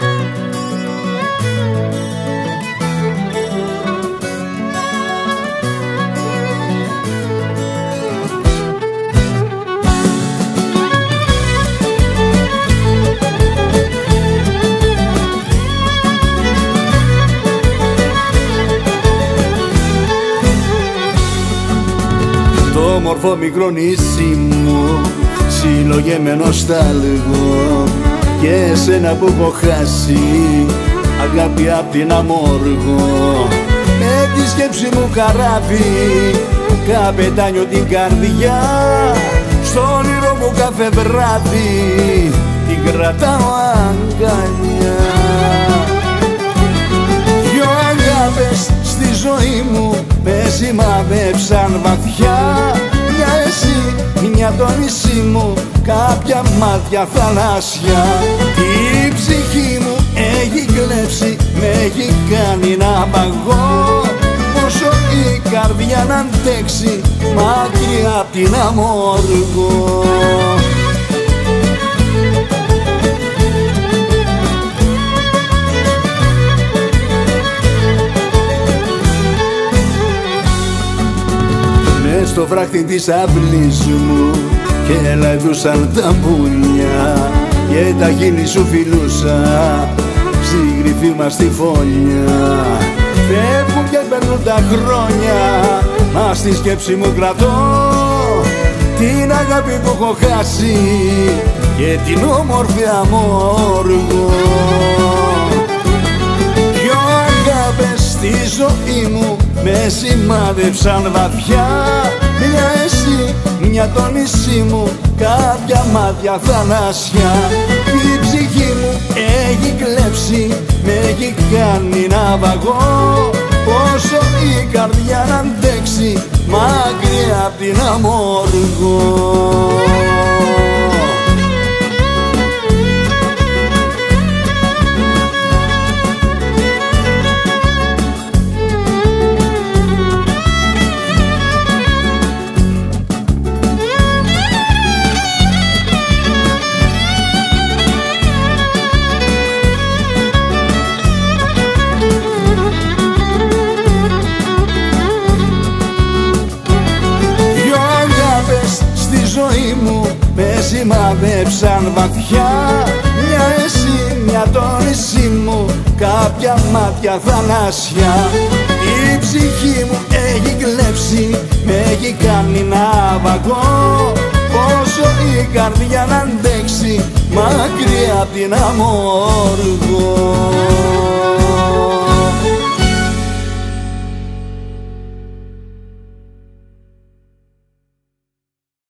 Το μορφό μικρό νησί μου Σύλλογε με νοστάλγο Και εσένα που έχω χάσει. Αγάπη απ' την αμόργο. Με τη σκέψη μου καράβι Καπετάνιο την καρδιά. Στο όνειρο μου κάθε βράδυ Την κρατάω αγκαλιά. Δυο αγάπες στη ζωή μου Με σημαδέψαν βαθιά. Μια εσύ, μια το νησί μου Κάποια μάτια θαλάσσια Η ψυχή μου έχει κλέψει Με έχει κάνει να παγώ. Πόσο η καρδιά να αντέξει Μακριά απ' την αμόργο. Στο φράχτη της αυλής μου και ελαδούσαν τα πουλιά και τα γύνη σου φιλούσα. Στη γρυφή μας τη φωνιά. Φεύγουν και παίρνουν τα χρόνια μας στη σκέψη μου κρατώ. Την αγάπη που έχω χάσει και την όμορφη αμόργο. Δυο αγάπες στη ζωή μου με σημάδεψαν βαθιά Μια εσύ, μια το νησί μου κάποια μάτια θανάσια. Η ψυχή μου έχει κλέψει, με έχει κάνει να βαγώ. Πόσο η καρδιά να αντέξει μακριά απ' την αμόργο μου με σημαδέψαν βαθιά. Μια εσύ, μια το νησί μου, κάποια μάτια θαλάσσια Η ψυχή μου έχει κλέψει, με έχει κάνει να βαγώ. Πόσο η καρδιά να αντέξει, μακριά απ' την αμόργο